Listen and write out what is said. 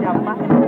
για μάθημα